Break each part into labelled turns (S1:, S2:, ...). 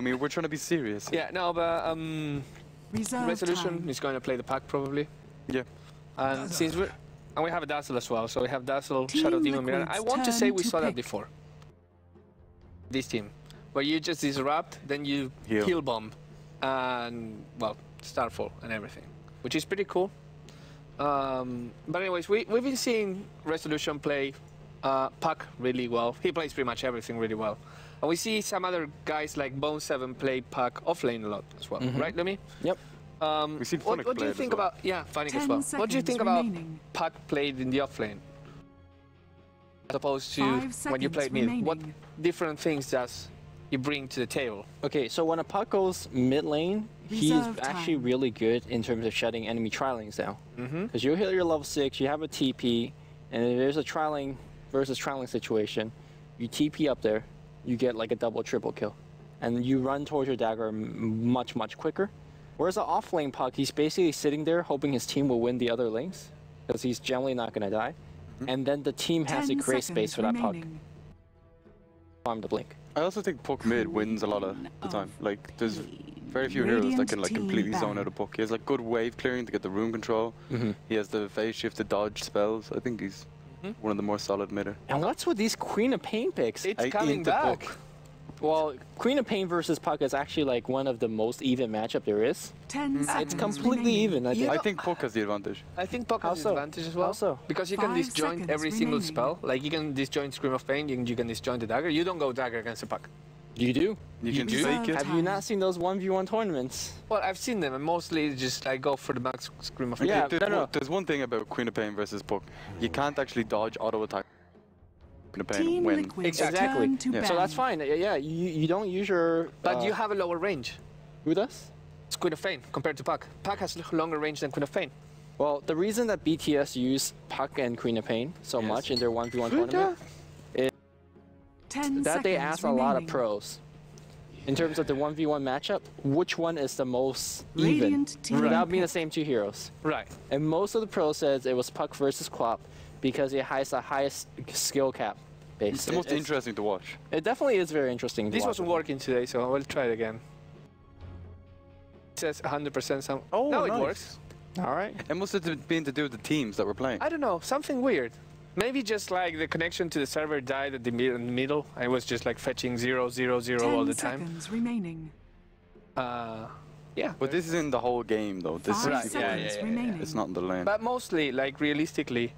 S1: I mean, we're trying to be serious.
S2: Yeah, no, but um,
S3: Reserve
S2: Resolution
S3: time.
S2: is going to play the Puck probably.
S1: Yeah.
S2: And since we're and we have a Dazzle as well, so we have Dazzle,
S3: Team
S2: Shadow Demon Mirror. I want to say we
S3: to
S2: saw that before. This team, where you just disrupt, then you
S1: Heal.
S2: heal bomb, and well, Starfall and everything, which is pretty cool. Um, but anyways, we we've been seeing Resolution play uh, Puck really well. He plays pretty much everything really well. And we see some other guys like Bone Seven play Puck offlane a lot as well,
S4: Mhm.
S2: right, Lemmy?
S4: Yep.
S2: Um,
S1: We've seen
S2: what, what do you think
S1: well.
S2: about yeah, Phonic as well? What do you
S3: seconds
S2: think about. Puck played in the offlane as opposed to when you
S3: seconds
S2: played mid? What different things does you bring to the table?
S4: Okay, so when a puck goes mid lane, he's
S3: Reserve
S4: actually
S3: time.
S4: really good in terms of shutting enemy tri-lanes down.
S2: Mm-hmm.
S4: Because you hit your level 6, you have a TP, and if there's a tri-lane versus tri-lane situation, you TP up there, you get like a double, triple kill. And you run towards your dagger much, much quicker. Whereas the off-lane puck, he's basically sitting there hoping his team will win the other lanes, because he's generally not going to die. And then the team has to create space for that puck, farm the blink.
S1: I also think puck mid wins a lot of the time. Like, there's very few heroes that can like
S3: team
S1: completely zone out a puck. He has like good wave clearing to get the room control.
S4: Mhm.
S1: He has the phase shift to dodge spells. I think he's
S2: Mhm.
S1: one of the more solid midder.
S4: And what's with these Queen of Pain picks?
S2: It's
S1: I
S2: coming back.
S1: puck.
S4: Well, Queen of Pain versus Puck is actually like one of the most even matchup there is.
S3: Ten seconds
S4: It's completely even. I
S2: You
S4: think.
S1: I think puck has the advantage.
S2: I think Puck
S4: How
S2: has
S4: so?
S2: advantage as well.
S4: How so?
S2: Because you can
S3: Five
S2: disjoint
S3: seconds
S2: every single spell. Like you can disjoint Scream of Pain, you can, you can disjoint the dagger. You don't go dagger against the Puck.
S4: You do.
S1: You,
S2: You
S1: can
S2: do?
S1: fake it.
S4: Have you not seen those one v one tournaments?
S2: Well, I've seen them, and mostly just I go for the max Scream of Pain.
S4: Yeah,
S1: there's,
S4: no, no.
S1: One, there's one thing about Queen of Pain versus puck. You can't actually dodge auto attack. Queen of Pain
S3: Team
S1: when
S3: Liquid
S2: Exactly.
S1: Yeah.
S4: So that's fine. Yeah, Yeah, you, you don't use your.
S2: But
S4: uh,
S2: you have a lower range.
S4: Who does?
S2: It's Queen of Pain compared to Puck. Puck has longer range than Queen of Pain.
S4: Well, the reason that BTS use Puck and Queen of Pain so
S2: Yes.
S4: much in their one v one
S2: Good,
S4: tournament
S3: Ten
S4: that they
S3: seconds
S4: ask a lot of pros. In terms of the one v one matchup, which one is the most even
S3: Radiant team
S4: without being the same two heroes?
S2: Right.
S4: And most of the pros says it was Puck versus Quap because it has the highest skill cap base.
S1: it's the most
S4: it's-
S1: interesting to watch.
S4: It definitely is very interesting. to
S2: This
S4: watch.
S2: wasn't working today, so I will try it again. It says 100% some.
S1: Oh,
S2: now
S1: nice.
S2: it works.
S4: All right.
S1: It must have been to do with the teams that were playing.
S2: I don't know, something weird. Maybe just like the connection to the server died at the in the middle. I was just like fetching zero, zero, zero
S3: Ten
S2: all the time.
S3: seconds remaining.
S2: Uh, yeah.
S1: But this is in the whole game though. This
S3: Five
S1: is
S2: Right, yeah,
S3: seconds
S2: yeah, yeah,
S1: it's not in the lane.
S2: But mostly, like realistically,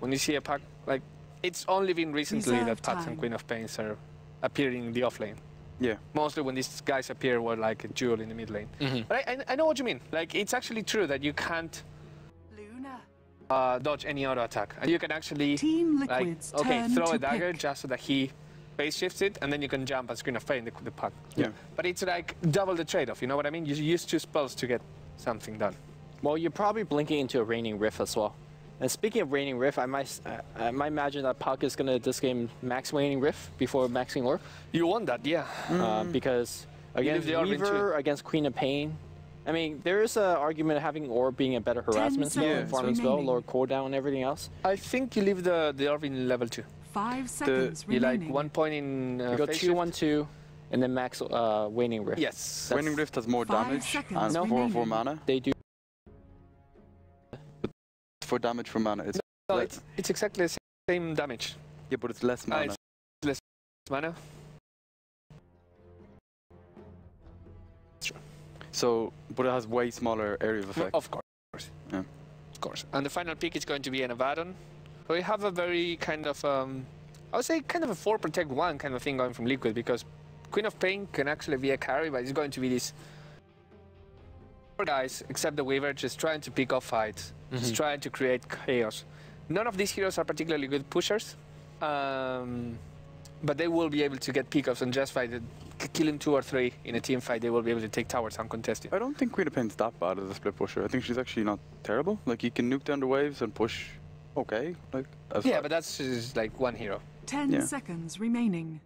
S2: when you see a Puck, like it's only been recently
S3: Reserve
S2: that Pax
S3: time.
S2: and Queen of Pains are appearing in the off lane.
S1: yeah.
S2: Mostly when these guys appear were like a jewel in the mid lane.
S4: Mhm.
S2: But I, I, I know what you mean. Like it's actually true that you can't
S3: Luna.
S2: Uh, dodge any auto attack, and you can actually
S3: Team
S2: like okay throw a dagger
S3: pick.
S2: just so that he phase shifts it, and then you can jump and Scream of Pain the, the puck.
S1: Yeah.
S2: But it's like double the trade-off. You know what I mean? You use two spells to get something done.
S4: Well, you're probably blinking into a Waning Rift as well. And speaking of Waning Rift, I might, s- uh, I might imagine that Puck is gonna this game max Waning Rift before maxing Orb,
S2: You want that, yeah.
S4: uh, because against
S2: leave the Orb in
S4: Weaver, against Queen of Pain. I mean, there is an argument of having Orb being a better harassment spell, and
S3: seconds
S4: farming spell,
S3: remaining.
S4: lower cooldown, and everything else.
S2: I think you leave the the Orb in level two.
S3: Five seconds
S2: You like one point in uh,
S4: You go
S2: phase
S4: two,
S2: shift.
S4: one, two, and then max uh, Waning Rift.
S2: Yes.
S1: Waning Rift has more damage and
S4: No.
S1: for, for
S3: remaining.
S1: mana.
S4: They do.
S1: For damage for mana, it's
S2: No, it's, it's exactly the same damage.
S1: yeah, but it's less
S2: Uh,
S1: mana.
S2: it's less mana.
S1: So, but it has way smaller area of effect.
S2: Of course.
S1: Yeah.
S2: Of course. And the final pick is going to be an Abaddon. So we have a very kind of, um, I would say, kind of a 4 protect 1 kind of thing going from Liquid because Queen of Pain can actually be a carry, but it's going to be this four guys, except the Weaver, just trying to pick off fights, just
S4: Mhm.
S2: trying to create chaos. None of these heroes are particularly good pushers, um, but they will be able to get pickups and just fight, k- killing two or three in a team fight. They will be able to take towers uncontested.
S1: I don't think Queen of Pain's that bad as a split pusher. I think she's actually not terrible. Like, you can nuke down the waves and push okay. Like, as
S2: Yeah,
S1: far-
S2: but that's just like one hero.
S3: Ten
S1: Yeah.
S3: seconds remaining.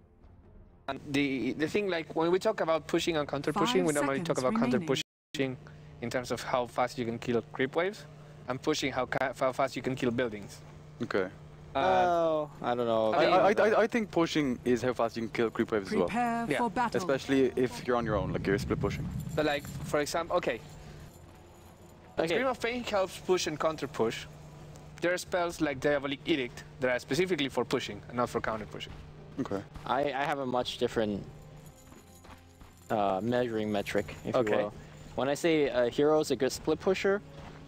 S2: And the the thing like when we talk about pushing and counter pushing,
S3: Five
S2: we normally talk
S3: seconds
S2: about counter pushing in terms of how fast you can kill creep waves, and pushing how how fast you can kill buildings.
S1: Okay.
S2: Uh,
S4: oh, I don't know.
S2: I
S1: I, I, I, I think pushing is how fast you can kill creep waves as well.
S3: Prepare
S2: Yeah,
S3: for battle.
S1: Especially if you're on your own, like you're split pushing.
S2: but like, for example, okay,
S4: okay.
S2: Scream of Pain helps push and counter push. There are spells like Diabolic Edict that are specifically for pushing and not for counter pushing.
S1: Okay.
S4: I, I have a much different uh, measuring metric, if
S2: Okay.
S4: you will. When I say a hero is a good split pusher,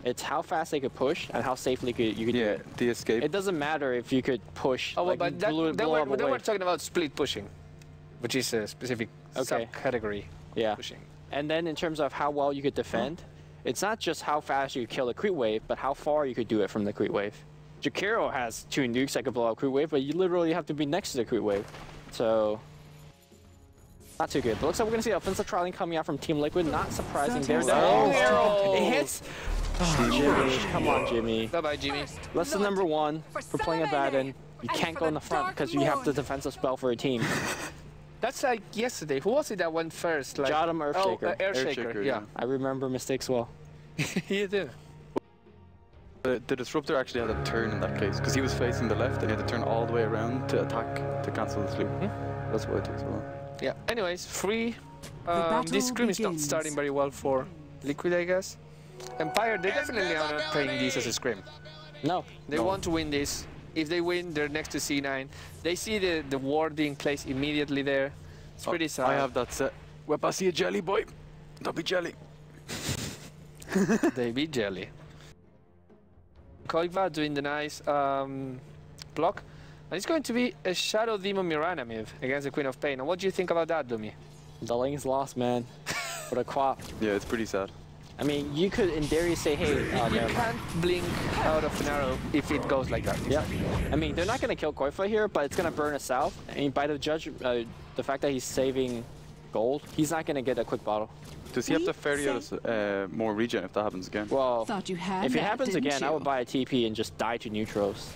S4: it's how fast they could push and how safely could, you could do
S1: Yeah,
S4: it.
S1: the escape.
S4: It doesn't matter if you could push.
S2: Oh, well,
S4: like,
S2: but that,
S4: blow,
S2: then,
S4: blow
S2: we're, then we're talking about split pushing, which is a specific
S4: Okay.
S2: subcategory
S4: Yeah.
S2: pushing.
S4: And then in terms of how well you could defend, it's not just how fast you could kill a creep wave, but how far you could do it from the creep wave. Jakiro has two nukes that could blow up creep wave, but you literally have to be next to the creep wave. So not too good. But looks like we're gonna see offensive trialing coming out from Team Liquid. Not surprising. There's that.
S3: Oh,
S2: arrow.
S4: It hits. Oh, Jimmy, come on, Jimmy.
S2: Bye bye, Jimmy.
S4: Lesson number one
S3: for
S4: for playing Abaddon. You can't go in
S3: the
S4: the front because you have the defensive spell for a team.
S2: That's like yesterday. Who was it that went first? Like,
S4: Jottam
S2: Oh,
S4: Earthshaker.
S2: uh, Earthshaker.
S1: Earthshaker,
S2: yeah.
S1: yeah.
S4: I remember mistakes well.
S2: you do.
S1: The, the disruptor actually had a turn in that case because he was facing the left and he had to turn all the way around to attack to cancel the sleep. That's what it takes a while.
S2: Yeah. Anyways, free. Um,
S3: battle
S2: this scrim is not starting very well for Liquid, I guess. Empire, they definitely are not playing this as a scrim.
S4: No,
S2: They want to win this. If they win, they're next to C9. They see the, the ward being placed immediately there. It's pretty sad.
S1: Oh, I have that set. Whip, I see a jelly boy. Don't be jelly.
S2: they be Jelly. Koiva doing the nice um, block. And it's going to be a Shadow Demon Mirana move against the Queen of Pain. And what do you think about that, Dumi?
S4: the lane's lost, man. What a quap.
S1: Yeah, it's pretty sad.
S4: I mean, you could in theory say, hey, uh,
S2: You can't blink out of an arrow if it goes like that.
S4: Yeah. I mean, they're not going to kill Koifa here, but it's going to burn us south. And by the judge, uh, the fact that he's saving gold, he's not going to get a quick bottle.
S1: Does he have to ferry out
S3: say-
S1: uh, more regen if that happens again?
S4: Well,
S3: Thought you had
S4: if it happens
S3: didn't
S4: again, I would buy a TP and just die to neutros.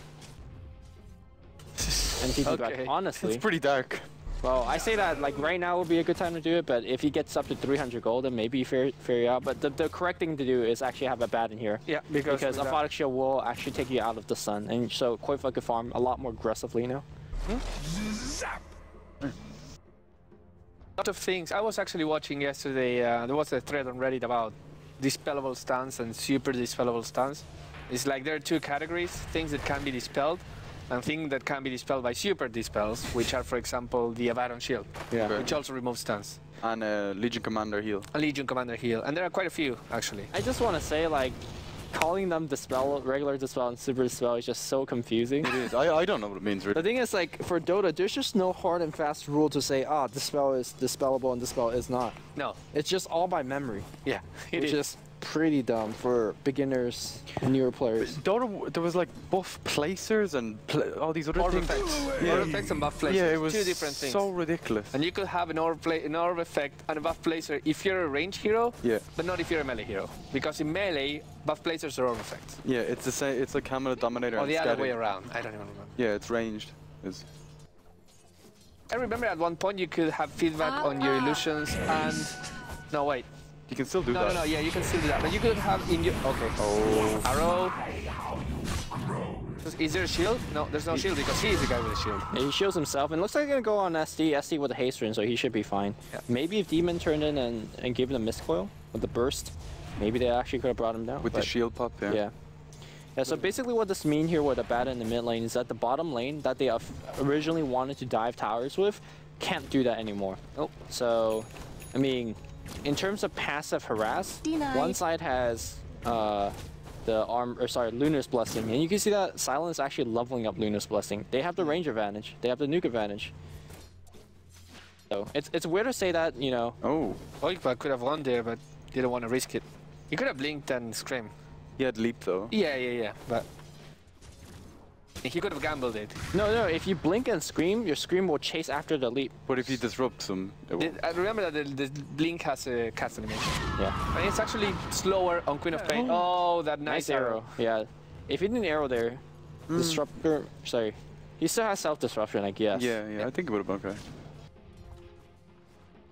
S4: And TP back. Honestly.
S1: It's pretty dark.
S4: Well, I say that like right now would be a good time to do it, but if he gets up to 300 gold, then maybe fair, fair out. But the, the correct thing to do is actually have Abaddon here.
S2: Yeah, because,
S4: Because Aphotic Shield will actually take you out of the sun, and so Koifa could farm a lot more aggressively now.
S2: A lot of things. I was actually watching yesterday. Uh, there was a thread on Reddit about dispellable stance and super dispellable stance. It's like there are two categories: things that can be dispelled, and things that can be dispelled by super dispels, which are, for example, the Abaddon Shield,
S4: Yeah.
S2: Which also removes stuns.
S1: And uh, Legion Commander heal.
S2: a Legion Commander Heal, and there are quite a few actually.
S4: I just want to say, like, calling them dispel, regular dispel, and super dispel is just so confusing.
S1: It is. I, I don't know what it means
S4: The thing is, like, for Dota, there's just no hard and fast rule to say, ah, dispel is dispellable and dispel is not.
S2: No,
S4: It's just all by memory,
S2: yeah, it
S4: which
S2: is.
S4: is pretty dumb for beginners and newer players.
S1: Dota, there was like buff placers and pl- all these other
S2: Orb
S1: things.
S2: effects,
S1: Yeah.
S2: orb effects and buff placers.
S1: Yeah, it was
S2: two different things.
S1: so ridiculous.
S2: And you could have an orb, an orb effect and a buff placer if you're a range hero,
S1: Yeah,
S2: but not if you're a melee hero. Because in melee, buff placers are orb effects.
S1: yeah, it's the same. It's like Camel Dominator.
S2: Or
S1: and
S2: the other
S1: Skadi.
S2: way around. I don't even remember.
S1: Yeah, it's ranged. It's,
S2: I remember at one point you could have feedback ah. on your illusions and. No, wait.
S1: You can still do
S2: No,
S1: that.
S2: no, no. Yeah, you can still do that. But you could have in your. Okay.
S1: Oh,
S2: Arrow. Is there a shield? No, there's no shield because he is the guy with a shield.
S4: Yeah, he shields himself, and looks like he's gonna go on SD. SD with a haste rune, so he should be fine.
S2: Yeah.
S4: Maybe if Demon turned in and, and gave him the mist coil with the burst, maybe they actually could have brought him down.
S1: with the shield pop. Yeah.
S4: Yeah. Yeah, so basically what this means here with the bat in the mid lane is that the bottom lane that they originally wanted to dive towers with can't do that anymore.
S2: Oh.
S4: So, I mean, in terms of passive harass, one side has uh, the arm, or sorry, Lunar's Blessing, and you can see that Silence is actually leveling up Lunar's Blessing. They have the range advantage. They have the nuke advantage. So it's it's weird to say that, you know,
S1: Oh,
S2: Oikba could have won there, but didn't want to risk it. He could have blinked and screamed.
S1: he had leap though.
S2: Yeah, yeah, yeah. But he could have gambled it.
S4: no, no. If you blink and scream, your scream will chase after the leap.
S1: But if he disrupts him, it
S2: The- I uh, remember that the, the blink has a cast animation.
S4: Yeah.
S2: And it's actually slower on Queen of Pain. Oh, that nice,
S4: Nice arrow. Yeah. If you did an arrow there, hmm. disruptor. Er, sorry, he still has self disruption, I guess.
S1: Yeah, yeah, I think it would have been okay.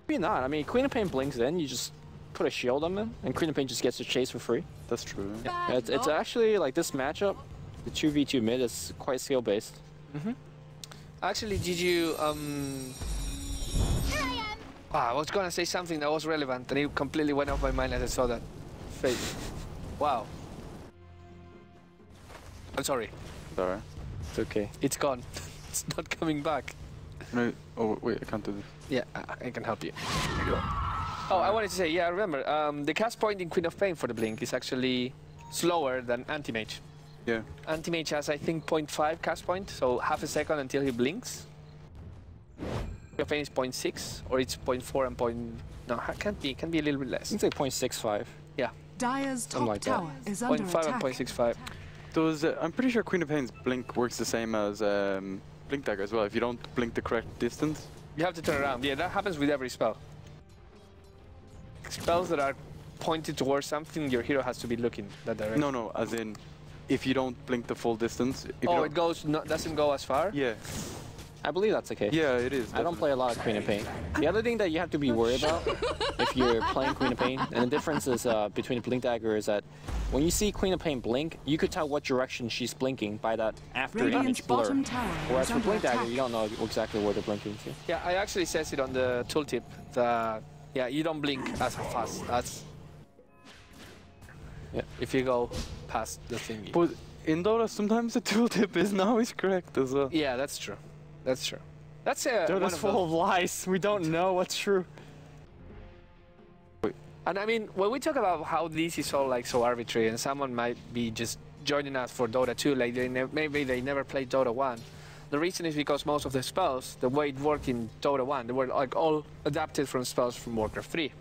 S4: Maybe not. I mean, Queen of Pain blinks in, you just put a shield on him, and Queen of Pain just gets to chase for free.
S1: That's true.
S4: Yeah, it's, it's actually like this matchup. The 2v2 mid is quite skill based.
S2: Actually, did you um? Ah, I was gonna say something that was relevant, and it completely went off my mind as I saw that face. Wow. I'm sorry.
S1: Sorry.
S4: It's okay.
S2: It's gone. it's not coming back.
S1: No. Oh wait, I can't do this.
S2: Yeah, I, I can help you. There you go. Oh, I wanted to say, yeah, I remember. Um, the cast point in Queen of Pain for the Blink is actually slower than Anti-Mage.
S1: Yeah.
S2: Anti-Mage has, I think, 0.5 cast point, so half a second until he blinks. Queen of Pain is 0.6, or it's 0.4 and point... No, it can't be. It can be a little bit less.
S4: it's like 0.65.
S2: Yeah,
S3: Dire's top
S4: Something like that.
S3: tower is under
S2: 0.5
S3: attack.
S2: and 0.65.
S1: Does uh, I'm pretty sure Queen of Pain's blink works the same as um, blink dagger as well. If you don't blink the correct distance.
S2: You have to turn around. Yeah, that happens with every spell. Spells that are pointed towards something, your hero has to be looking that direction.
S1: No, no. As in, if you don't blink the full distance. If
S2: oh, it goes no, doesn't go as far.
S1: Yeah.
S4: I believe that's the case.
S1: Yeah, it is.
S4: I don't play a lot of Queen of Pain. The other thing that you have to be worried about if you're playing Queen of Pain, and the difference is uh, between Blink Dagger is that when you see Queen of Pain blink, you could tell what direction she's blinking by that after
S3: Radiant's
S4: image blur.
S3: bottom tower
S4: Whereas
S3: is
S4: for Blink Dagger, you don't know exactly where they're blinking to.
S2: Yeah, I actually says it on the tooltip that yeah, you don't blink as fast as
S4: Yeah.
S2: If you go past the thingy.
S1: But in Dota, sometimes the tooltip isn't always correct as well.
S2: yeah, that's true. That's true. That's uh, one
S4: Dota's
S2: of
S4: full
S2: the-
S4: of lies. We don't know what's true.
S2: And I mean, when we talk about how this is all like so arbitrary, and someone might be just joining us for Dota 2, like they ne- maybe they never played Dota 1. The reason is because most of the spells, the way it worked in Dota 1, they were like all adapted from spells from Warcraft 3.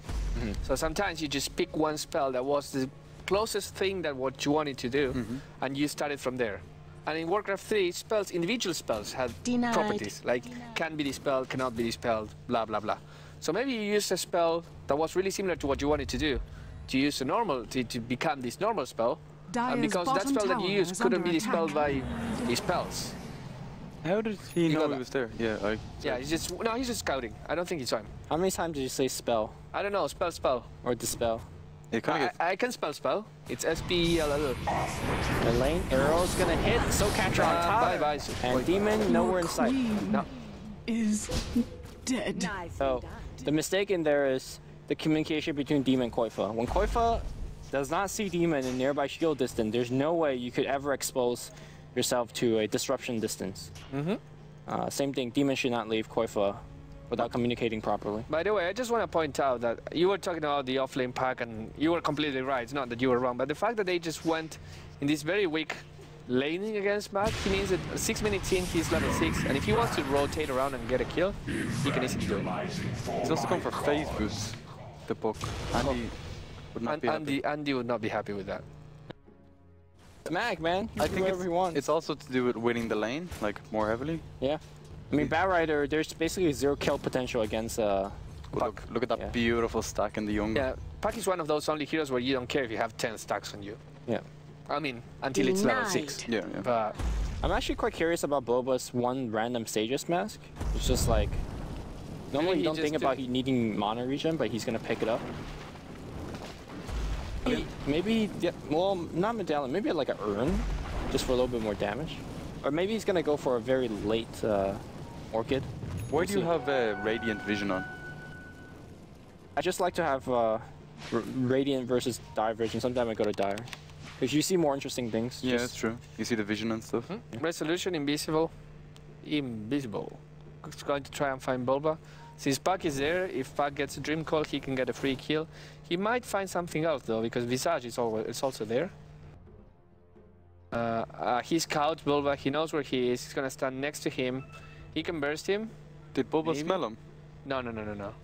S2: So sometimes you just pick one spell that was the closest thing that what you wanted to do, mm-hmm. and you started from there. And in Warcraft 3, spells, individual spells had
S5: Denied.
S2: properties, like can be dispelled, cannot be dispelled, blah, blah, blah. So maybe you used a spell that was really similar to what you wanted to do, to use a normal, to, to become this normal spell,
S3: Dire's
S2: and because that spell that you used couldn't be dispelled
S3: attack.
S2: by these spells.
S1: How did he
S2: You
S1: know
S2: got
S1: he was there? Yeah, I.
S2: Yeah, he's just, no, he's just scouting. I don't think he saw him.
S4: How many times did you say spell
S2: I don't know, spell, spell.
S4: or dispel?
S1: It kind
S2: I,
S1: of
S2: I can spell, spell. It's S-P-E-L-L.
S4: The lane arrow's gonna hit. So catcher on
S2: Uh,
S4: top.
S2: bye, bye.
S4: And demon nowhere in sight.
S2: No.
S3: is dead.
S4: So the mistake in there is the communication between Demon and Koifa. When Koifa does not see Demon in nearby shield distance, there's no way you could ever expose yourself to a disruption distance.
S2: Mm-hmm.
S4: Uh, same thing, Demon should not leave Koifa without communicating properly.
S2: By the way, I just want to point out that you were talking about the offlane Puck, and you were completely right. It's not that you were wrong, but the fact that they just went in this very weak laning against Mac, he means that six minutes in, he's level six, and if he wants to rotate around and get a kill, he can easily do it.
S1: He's also going for phase boost. The book. Andy oh. would not
S2: And
S1: be happy.
S2: Andy, Andy would not be happy with that.
S4: Mag, man, he
S1: I think
S4: whatever
S1: it's,
S4: he wants.
S1: it's also to do with winning the lane, like more heavily.
S4: yeah. I mean, Bat Rider, there's basically zero kill potential against uh,
S1: Look, look at that
S4: Yeah.
S1: beautiful stack in the young.
S2: Yeah, Puck is one of those only heroes where you don't care if you have 10 stacks on you.
S4: yeah.
S2: I mean, until it's level 6.
S1: Yeah, yeah.
S2: But
S4: I'm actually quite curious about Bulba's one random Sages mask. It's just like normally you don't think
S2: did-
S4: about he needing mana regen, but he's gonna pick it up. Maybe, maybe yeah, well, not medallion, maybe like an urn, just for a little bit more damage, or maybe he's gonna go for a very late uh, orchid.
S1: Why
S4: We'll
S1: do you have uh, radiant vision on?
S4: I just like to have uh, r- radiant versus dire vision. Sometimes I go to dire, because you see more interesting things.
S1: Yeah, that's true. You see the vision and stuff.
S2: Resolution invisible. Invisible. It's going to try and find Bulba. Since Puck is there, if Puck gets a Dream Coil, he can get a free kill. He might find something else though, because Visage is, always, is also there. Uh, uh, he scouts Bulba, he knows where he is, he's gonna stand next to him. He can burst him.
S1: Did Bulba
S2: Maybe.
S1: smell him?
S2: No, no, no, no, no.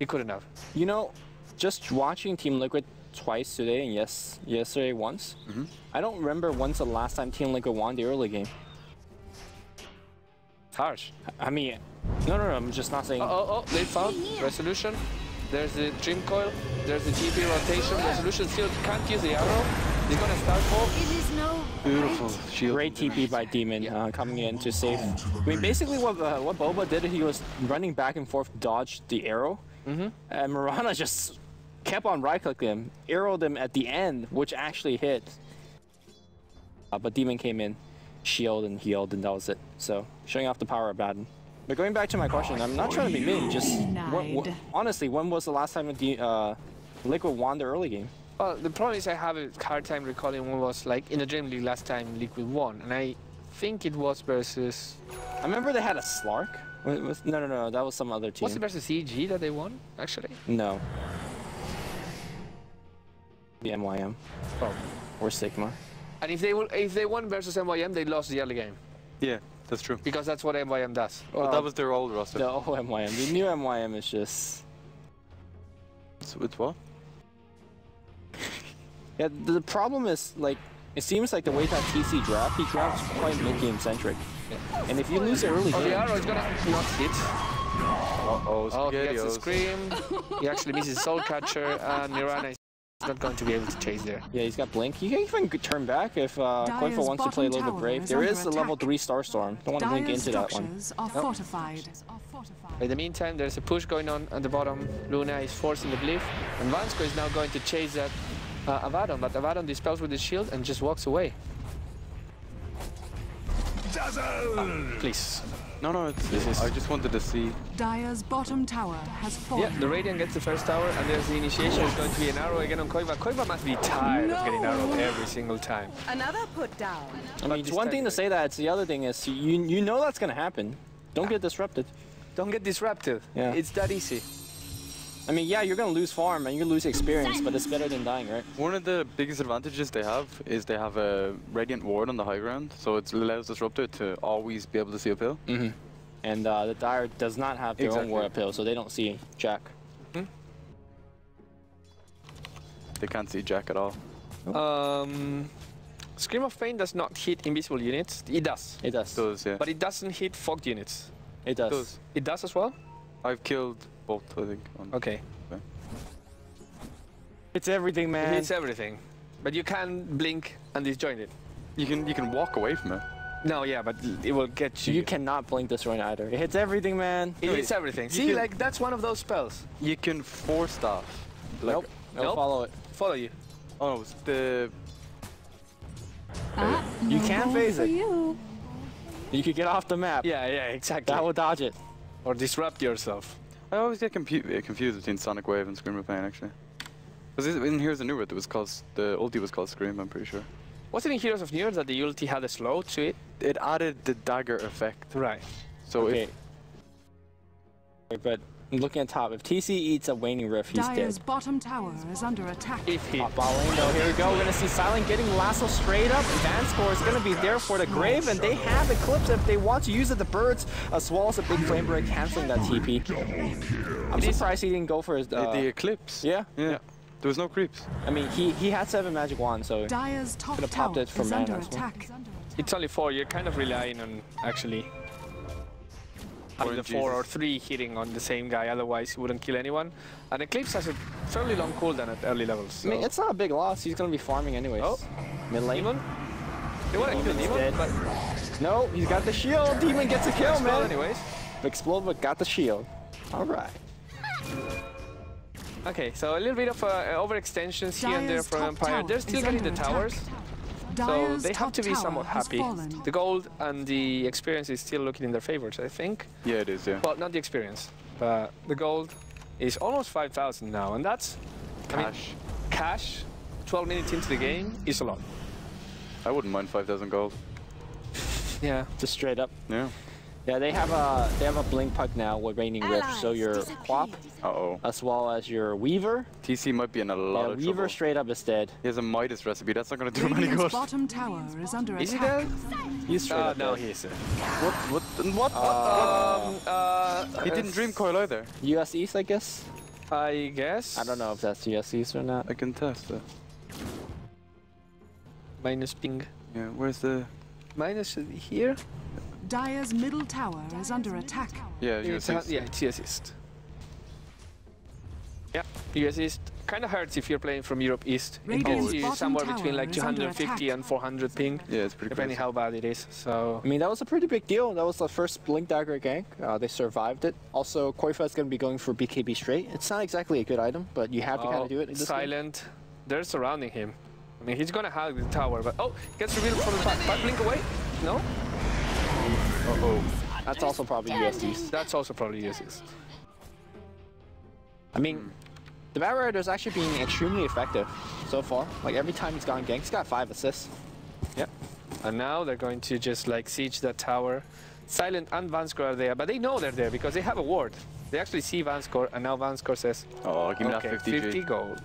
S2: He couldn't have.
S4: You know, just watching Team Liquid twice today and yes, yesterday once.
S1: Mhm.
S4: I don't remember when's the last time Team Liquid won the early game.
S2: It's harsh.
S4: I mean, no, no, no. I'm just not saying.
S2: Oh, oh, oh, they found resolution. There's the dream coil. There's the GP rotation. Resolution still can't use the arrow. He's gonna start for.
S5: It is no
S1: Beautiful shield.
S4: Great TP by Demon uh, coming in to save. I mean, basically what uh, what Bulba did, he was running back and forth, dodged the arrow,
S2: Mm-hmm.
S4: and Mirana just kept on right clicking him, arrowed him at the end, which actually hit. Uh, but Demon came in, shield and healed, and that was it. So showing off the power of Baden. But going back to my question, I'm not trying to be mean. Just what, what, honestly, when was the last time a D, uh, Liquid won the early game?
S2: Well, the problem is I have a hard time recalling when was like in the Dream League last time Liquid won, and I think it was versus
S4: I remember they had a Slark. Was, was, no, no, no, that was some other team.
S2: was it versus EG that they won actually?
S4: No. The MYM
S2: Oh.
S4: or Sigma.
S2: And if they won, if they won versus MYM, they lost the early game
S1: Yeah, that's true.
S2: because that's what MYM does.
S1: But that um, was their old roster.
S4: the old MYM. The new MYM is just
S1: It's, it's what?
S4: Yeah. The problem is like it seems like the way that TC draft, he drafts quite mid game centric. And if you lose the early
S2: Oh, the arrow is gonna not hit.
S1: Uh-oh,
S2: Oh, he gets a scream. he actually misses Soul Catcher, and Mirana is not going to be able to chase there.
S4: yeah, he's got blink. He can even turn back if uh,
S3: Dire's
S4: Koifa wants to play a little bit brave.
S3: is
S4: There
S3: under
S4: is level three Star Storm. Don't want to blink into that one.
S3: structures are
S2: Nope.
S3: fortified.
S2: In the meantime, there's a push going on at the bottom. Luna is forcing the glyph, and Vanskor is now going to chase that uh, Abaddon, but Abaddon dispels with the shield and just walks away. Please.
S1: No, no, it's, I just wanted to see.
S3: Dire's bottom tower has fallen.
S2: Yeah, the Radiant gets the first tower, and there's the initiation. It's going to be an arrow again on Koiva. Koiva must be tired of getting arrowed every single time.
S5: Another put down.
S4: I mean, it's one thing to say that. It's the other thing is you you know that's gonna happen. Don't get disrupted.
S2: Don't get disrupted.
S4: Yeah.
S2: It's that easy.
S4: I mean, yeah, you're gonna lose farm and you lose experience, but it's better than dying, right?
S1: One of the biggest advantages they have is they have a Radiant Ward on the high ground, so it allows Disruptor to always be able to see uphill.
S4: Mm-hmm. And uh, the Dire does not have their own
S1: Ward
S4: war appeal, so they don't see Jack. Hmm?
S1: They can't see Jack at all.
S2: Um, Scream of Pain does not hit invisible units. It does,
S4: It does.
S1: It Does yeah.
S2: but it doesn't hit fogged units.
S4: it does.
S1: does.
S2: It does as well.
S1: I've killed both, I think. on-
S2: Okay.
S4: It's everything,
S2: It
S4: man.
S2: hits everything, but you can blink and disjoint it.
S1: You can you can walk away from it.
S2: No, yeah, but it will get you.
S4: you cannot blink this run either. It hits everything, man.
S2: It hits everything. See,
S1: can-
S2: like that's one of those spells.
S1: You can force stuff. Like,
S4: nope. Nope.
S2: Nope.
S4: Follow it.
S2: Follow you.
S1: Oh, no, it's the
S3: Ah,
S4: You
S3: no
S4: can't phase it.
S3: You.
S4: You could get off the map.
S2: Yeah, yeah, exactly.
S4: That will dodge it.
S2: or disrupt yourself.
S1: I always get confused between Sonic Wave and Scream of Pain actually. Because in Heroes of Newerth, it was called the ulti was called Scream. I'm pretty sure.
S2: Was it in Heroes of Newerth that the ulti had a slow to it?
S1: It added the dagger effect.
S2: Right.
S1: So
S4: Okay.
S1: if
S4: But looking at top, if TC eats a waning rift, he's
S3: Dire's
S4: dead.
S3: bottom tower is under attack.
S2: If he.
S4: Top ball lane though, here we go. We're gonna see Silent getting lasso straight up. Vanskor is gonna be there for the grave, and they have Eclipse if they want to use it. The birds, as well as a big flame break, canceling that TP. I'm surprised he didn't go for his.
S1: the-
S4: Uh,
S1: the eclipse.
S4: yeah,
S1: Yeah. There was no creeps.
S4: I mean, he he had seven magic wands, so
S3: Dire's top
S4: Could've
S3: tower
S4: popped it for
S3: is
S4: mana
S3: under
S4: well.
S3: attack.
S2: It's only four. You're kind of relying on actually having the
S1: Lord
S2: four or three hitting on the same guy. Otherwise, he wouldn't kill anyone. And Eclipse has a fairly long cooldown at early levels.
S4: I mean, it's not a big loss. He's gonna be farming anyways.
S2: Oh.
S4: mid lane.
S2: Demon. They want to kill Demon,
S4: dead.
S2: but
S4: No, he's got the shield. Demon gets a kill,
S2: well,
S4: man.
S2: anyways.
S4: Explode, but got the shield. All right.
S2: Okay, so a little bit of uh, overextensions here and there
S3: Dire's
S2: from
S3: top
S2: Empire. They're still getting the towers,
S3: attack.
S2: So they have to be somewhat happy. The gold and the experience is still looking in their favors, I think.
S1: Yeah, it is. Yeah.
S2: Well, not the experience, but the gold is almost 5,000 now, and that's I mean,
S1: Cash.
S2: cash. 12 minutes into the game is a lot.
S1: I wouldn't mind 5,000 gold.
S2: Yeah.
S4: Just straight up.
S1: Yeah.
S4: Yeah, they have a they have a blink puck now with waning rift. So your Quap
S1: Uh oh.
S4: as well as your Weaver.
S1: TC might be in a lot
S4: Yeah,
S1: of
S4: Weaver
S1: trouble.
S4: straight up is dead.
S1: He has a Midas recipe. That's not going to do him any good.
S3: bottom tower is under
S2: Is he
S3: attack.
S2: there?
S4: He's straight
S2: Uh,
S4: up
S2: no,
S4: dead.
S2: he is there.
S1: What? What? What?
S2: Um, uh,
S1: he didn't dream coil either.
S4: US East, I guess.
S2: I guess.
S4: I don't know if that's US East or not.
S1: I can test it.
S2: Minus ping.
S1: Yeah. Where's the?
S2: Minus here?
S3: Dire's middle tower is under attack.
S1: Yeah. You
S2: It's, uh, yeah, it's US East. Yeah, US East kind of hurts if you're playing from Europe East. It
S3: Radiant's
S2: gets you somewhere between like 250 and 400 ping,
S1: Yeah, it's pretty
S2: depending
S1: crazy.
S2: how bad it is. So
S4: I mean, that was a pretty big deal. That was the first Blink Dagger gank. Uh, they survived it. Also, Koifa is going to be going for BKB straight. It's not exactly a good item, but you have to kind
S2: Oh,
S4: of do it. In this game.
S2: silent. They're surrounding him. I mean, he's gonna hug the tower, but oh, gets revealed from the back. Back blink away. No,
S1: Uh-oh.
S4: That's also probably USDs.
S2: that's also probably uses.
S4: I mean, the Bat Rider's actually being extremely effective so far. Like every time he's gone gank, he's got five assists.
S2: Yep. And now they're going to just like siege that tower. Silent and Vanskor are there, but they know they're there because they have a ward. They actually see Vanskor, and now Vanskor says,
S1: Oh, give me
S2: okay,
S1: that 50
S2: 50
S1: G.
S2: gold.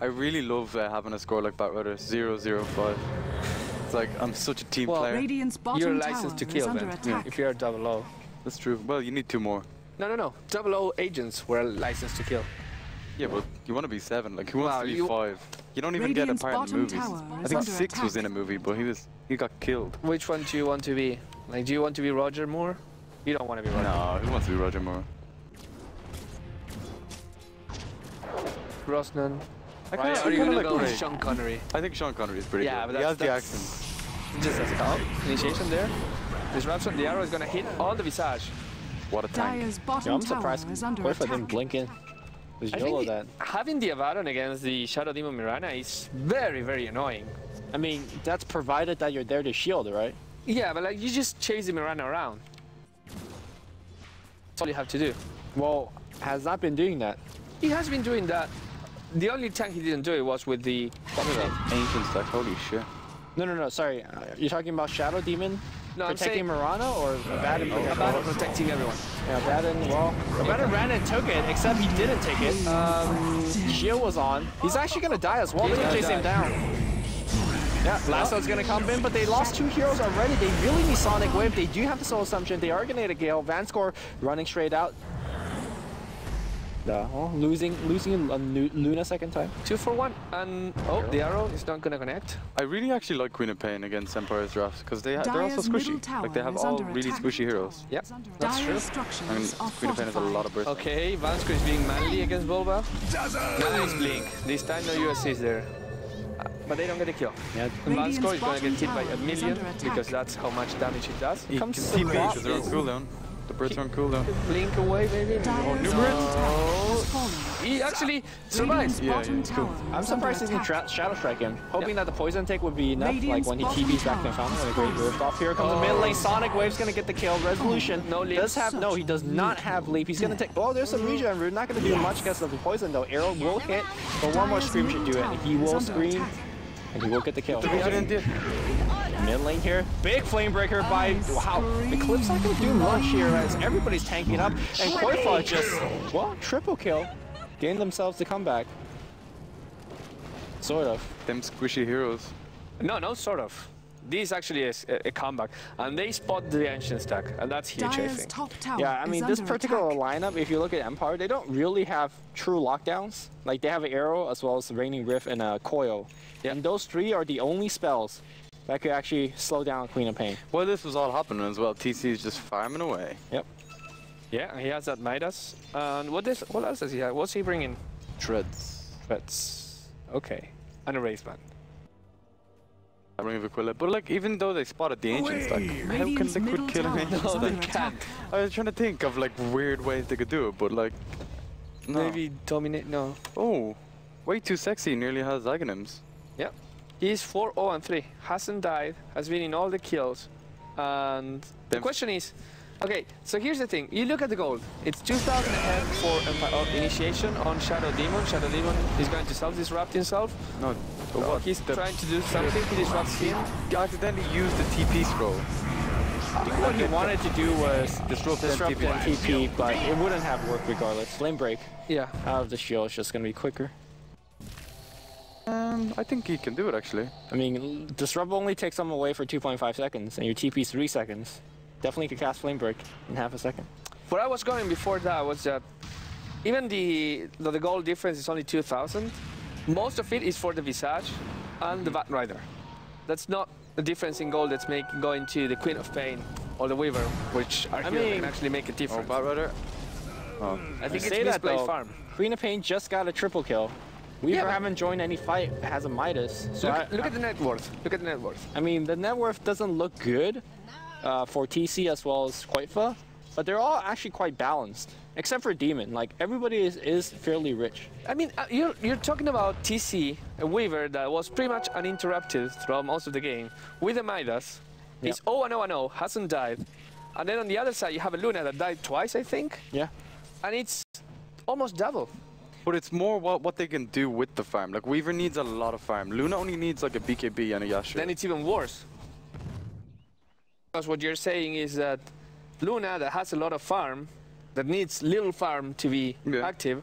S1: I really love uh, having a score like Batrider, 005. It's like, I'm such a team
S2: Well,
S1: player.
S3: Radiant's
S2: You're
S3: tower
S2: licensed to kill
S3: under
S2: then,
S3: attack.
S2: if you're a double O.
S1: That's true. Well, you need two more.
S2: No, no, no. Double O agents were licensed to kill.
S1: Yeah, but you want to be seven. Like, who wants
S2: Well,
S1: to be
S2: you-
S1: five? You don't even
S3: Radiant's
S1: get a part in the
S3: bottom
S1: movies. I think
S3: under
S1: six was in a movie, but he was he got killed.
S2: Which one do you want to be? Like, do you want to be Roger Moore? You don't want to be Roger.
S1: No, who wants to be Roger Moore?
S2: Brosnan.
S1: I
S2: Right,
S1: kinda-
S2: are you gonna
S1: like
S2: go with
S1: Craig.
S2: Sean Connery?
S1: I think Sean Connery is pretty
S2: Yeah,
S1: good.
S2: but
S1: he has
S2: that's-
S1: the accent.
S2: Just as a call. Initiation there. Disruption. The arrow is gonna hit on the visage.
S1: What a tank.
S3: Dire's
S4: Yeah, I'm
S3: tower
S4: surprised
S3: is under
S4: Coifa didn't
S3: attack.
S4: blink in. There's
S2: I
S4: YOLO
S2: think
S4: that.
S2: having the Abaddon against the Shadow Demon Mirana is very, very annoying.
S4: I mean, that's provided that you're there to shield, right?
S2: Yeah, but like you just chase the Mirana around. That's all you have to do.
S4: Well, has not been doing that.
S2: He has been doing that. The only time he didn't do it was with the
S1: Ancient stuff. Holy shit.
S4: No, no, no. Sorry, uh, you're talking about Shadow Demon
S2: No, I'm
S4: protecting
S2: saying
S4: Mirana or Abaddon protecting?
S2: Abaddon protecting everyone.
S4: Yeah, Abaddon. Well, Abaddon ran and took it, except he didn't take it. Um, shield was on. He's actually gonna die as well.
S2: He's
S4: They
S2: gonna
S4: chase him down. Yeah, Lasso's gonna come in, but they lost two heroes already. They really need Sonic Wave. They do have the Soul Assumption. They are gonna get a Gale. Vanskor running straight out. Yeah, well, losing losing a Nu- Luna second time.
S2: Two for one, and oh, the arrow is not gonna connect.
S1: I really actually like Queen of Pain against Empire's Draft because they they're also
S3: Dire's
S1: squishy. Like they have all really
S3: attack.
S1: squishy heroes.
S2: Yep, that's true.
S1: I mean, Queen of Pain has a lot of burst.
S2: Okay, Vanskor is being manly against Bulba. Now is Blink. This time no USCs there. Uh, But they don't get a kill.
S4: Yeah,
S2: And Vanskor is gonna get hit by a million because that's how much damage it does.
S1: He
S4: comes
S1: can
S4: to
S1: TP
S4: block
S1: because they're on
S4: is-
S1: cooldown. The birds are on cooldown.
S2: Blink away, maybe.
S3: Dire's oh,
S1: new
S3: middle
S1: Brits?
S3: tower.
S2: He actually survives.
S1: Yeah,
S3: bottom
S1: yeah, cool.
S4: I'm surprised
S3: under
S4: he didn't Shadow Strike him, hoping
S2: Yep.
S4: that the poison take would be enough, like when he
S3: bottom
S4: TP's back to
S3: tower
S4: Fountain.
S3: is
S4: a great
S3: fallen.
S4: rift off. Here comes the oh. mid lane. Sonic Wave's gonna get the kill. Resolution
S2: No leap.
S4: does have no. He does not have leap. He's gonna take. Oh, there's some regen. We're not gonna do much against the poison though. Arrow will hit, but one more scream should do it, he will
S3: tower is under
S4: scream, and he will get the kill.
S1: Vision in the-
S4: Mid lane here, big flame breaker by
S3: I
S4: wow. Eclipse not gonna do much here as everybody's tanking up, and Koifa just well triple kill, gain themselves the comeback. Sort of.
S1: Them squishy heroes.
S2: No, no, sort of. This actually is a, a comeback, and they spot the ancient stack, and that's huge, I think.
S3: top tower
S4: Yeah, I mean, this particular
S3: attack.
S4: lineup, if you look at Empire, they don't really have true lockdowns. Like, they have an Arrow as well as the Waning Rift and a Coil.
S2: Yeah.
S4: And those three are the only spells that could actually slow down Queen of Pain.
S1: Well, this was all happening as well, TC is just farming away.
S4: Yep.
S2: Yeah, he has that Midas. And what this? What else does he have? What's he bringing?
S1: Treads.
S2: Threats. Okay. And a Wraith Band.
S1: I ring of Aquila. But like, even though they spotted the ancient stack, how can
S3: Radiant's
S1: they
S3: middle
S1: quit killing
S3: tower
S1: ancient
S3: is
S1: stack?
S3: under.
S1: I was trying to think of like weird ways they could do it, but like, no.
S2: Maybe dominate. No.
S1: Oh, way too sexy. Nearly has Aghanims.
S2: Yeah. He's 4 0 and 3. Hasn't died. Has been in all the kills. And the question is. Okay, so here's the thing. You look at the gold. It's 2,000 ahead for initiation on Shadow Demon. Shadow Demon is going to self-disrupt himself.
S1: No,
S2: Uh, he's trying to do something. He disrupts him.
S1: he accidentally used the TP scroll.
S4: What he wanted to do was
S1: Disrupt
S4: disrupt
S1: TP.
S4: TP, but it wouldn't have worked regardless. Flame Break
S2: Yeah.
S4: out of the shield is just going to be quicker.
S1: Um, I think he can do it actually.
S4: I mean, Disrupt only takes them away for 2.5 seconds, and your TP's 3 seconds. Definitely could cast Flame Break in half a second.
S2: Where I was going before that was that even the the, the goal difference is only 2,000. Most of it is for the Visage and the Bat Rider. That's not the difference in gold that's make, going to the Queen of Pain or the Weaver, which are
S4: I
S2: here
S4: mean-
S2: can actually make a
S1: Oh,
S2: difference.
S1: Bat Rider. Oh,
S2: I think
S4: I
S2: it's
S4: say that
S2: misplaced
S4: though,
S2: farm.
S4: Queen of Pain just got a triple kill. Weaver
S2: Yeah,
S4: haven't joined any fight, has a Midas. So
S2: Look,
S4: I,
S2: at- look at the net worth. Look at the net worth.
S4: I mean, the net worth doesn't look good uh, for TC as well as Koifa, but they're all actually quite balanced. except for Demon. Like everybody is, is fairly rich.
S2: I mean, uh, you're, you're talking about TC, a Weaver that was pretty much uninterrupted throughout most of the game, with a Midas. He's 0 0 0, hasn't died. And then on the other side, you have a Luna that died twice, I think.
S4: Yeah.
S2: And it's almost double.
S1: But it's more what, what they can do with the farm. Like Weaver needs a lot of farm. Luna only needs like a BKB and a Yasha.
S2: Then it's even worse. Because what you're saying is that Luna, that has a lot of farm, that needs little farm to be
S1: Yeah.
S2: active.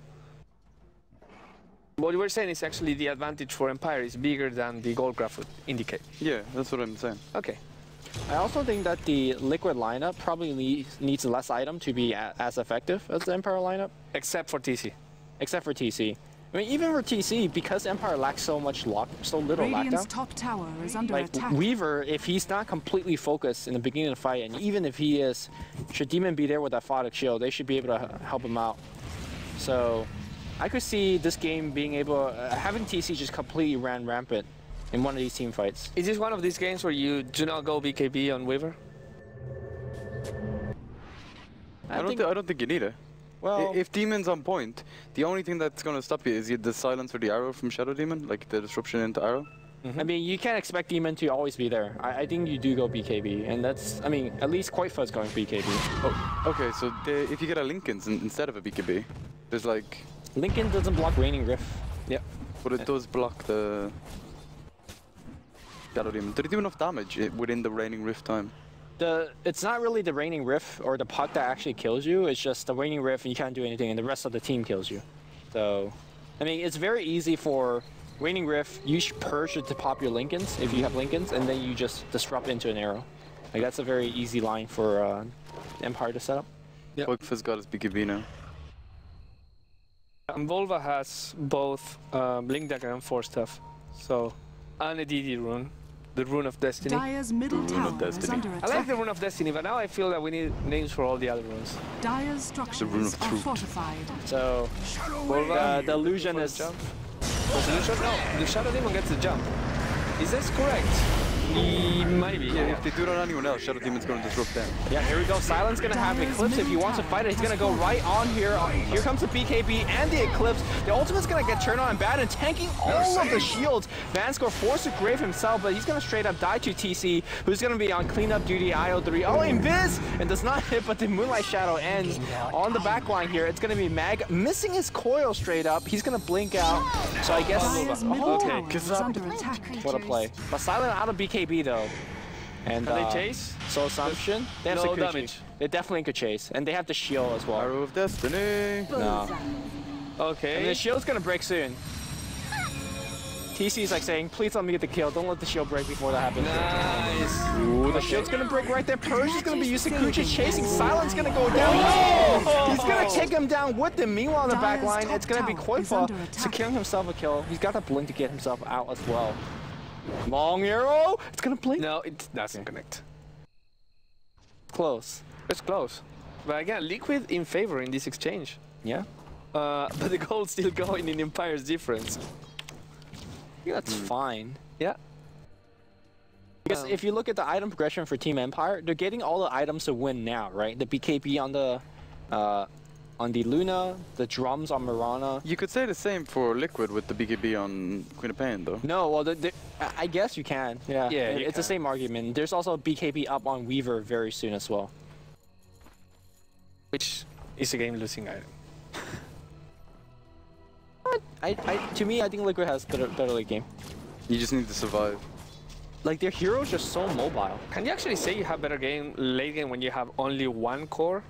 S2: What we're saying is actually the advantage for Empire is bigger than the gold graph would indicate.
S1: yeah, that's what I'm saying.
S2: Okay.
S4: I also think that the Liquid lineup probably needs, needs less item to be a, as effective as the Empire lineup,
S2: Except for TC.
S4: Except for TC. I mean, even for TC, because Empire lacks so much lock, so little
S3: Radiant's
S4: lockdown.
S3: top tower is under
S4: Like
S3: attack.
S4: Weaver, if he's not completely focused in the beginning of the fight, and even if he is, should Demon be there with that Photic shield, they should be able to help him out. So, I could see this game being able, uh, having TC just completely ran rampant in one of these team fights.
S2: Is this one of these games where you do not go BKB on Weaver?
S1: I, don't
S4: think-
S1: thi- I don't think you need it. I-
S4: Well,
S1: if Demon's on point, the only thing that's going to stop you is the silence or the arrow from Shadow Demon, like the disruption into arrow.
S4: I mean, you can't expect Demon to always be there. I, I think you do go BKB, and that's, I mean, at least Koifa's going BKB.
S1: Oh, okay, so the, if you get a Linken's in, instead of a BKB, there's like,
S4: Lincoln doesn't block Waning Rift.
S2: Yeah.
S1: but it does block the Shadow Demon. Did it do enough damage eh, within the Waning Rift time?
S4: The it's not really the Waning Rift or the puck that actually kills you. It's just the Waning Rift and you can't do anything, and the rest of the team kills you. So, I mean, it's very easy for Waning Rift. You should purge it to pop your Linkens if you have Linkens, and then you just disrupt into an arrow. Like that's a very easy line for uh, Empire to set up.
S2: Yeah.
S1: Koifa's got his BKB now.
S2: And Bulba has both um, Blink Dagger and Force Stuff. So, and a DD rune, the Rune of Destiny.
S3: Dire's middle
S1: Rune of
S3: tower is
S1: Destiny.
S3: under
S2: I like the Rune of Destiny, but now I feel that we need names for all the other runes.
S3: Dire's structures the
S1: Rune
S3: structures
S1: of
S3: are
S1: Truth.
S3: fortified.
S4: So
S2: Bulba,
S4: the, the illusion is
S2: jump. Was the illusion? No, the Shadow Demon gets the jump. Is this correct? Maybe.
S1: Yeah, if they do it on anyone else, Shadow Demon's going to disrupt them.
S4: Yeah, here we go. Silence gonna have Eclipse if he wants to fight it. He's gonna go right on here. Uh, Here comes the BKB and the Eclipse. The ultimate's gonna get turned on and bad and tanking all of the shields. Vanskor forced to grave himself, but he's gonna straight up die to TC, who's gonna be on cleanup duty IO3. Oh, Invis! And does not hit, but the Moonlight Shadow ends on the back line here. It's gonna be Mag missing his coil straight up. He's gonna blink out. So I guess.
S3: Dire's middle
S2: Okay,
S3: tower
S1: cause
S3: is
S1: that-
S3: under attack.
S4: What a play. But Silent out of BKB though. And
S2: Can they
S4: uh,
S2: chase?
S4: So assumption. They have
S2: No
S4: security.
S2: damage.
S4: They definitely could chase, and they have the shield as well.
S1: Arrow of Destiny.
S4: No.
S2: Okay.
S4: And the shield's gonna break soon. TC is like saying, please let me get the kill. Don't let the shield break before that happens.
S2: Nice.
S4: Ooh, the shield's gonna break right there. Purge is gonna be using Kucha chasing. Silence gonna go down. He's gonna take him down with him. Meanwhile, in the back line, it's gonna be
S3: tower
S4: Koifa securing himself a kill. He's got that blink to get himself out as well. Long arrow. It's gonna blink.
S2: No, it doesn't connect.
S4: Close.
S2: It's close. But again, Liquid in favor in this exchange.
S4: Yeah.
S2: Uh, but the gold's still going in Empire's difference.
S4: Think that's fine.
S2: Yeah.
S4: Because
S2: Um,
S4: if you look at the item progression for Team Empire, they're getting all the items to win now, right? The BKB on the uh, on the Luna, the drums on Mirana.
S1: You could say the same for Liquid with the BKB on Queen of Pain, though.
S4: No, well, the, the, I I guess you can. Yeah,
S2: Yeah,
S4: it-
S2: you
S4: it's the same argument. There's also a BKB up on Weaver very soon as well.
S2: Which is a game-losing item.
S4: I, I, to me, I think Liquid has better, better late game.
S1: You just need to survive.
S4: Like their heroes just so mobile.
S2: Can you actually say you have better game late game when you have only one core?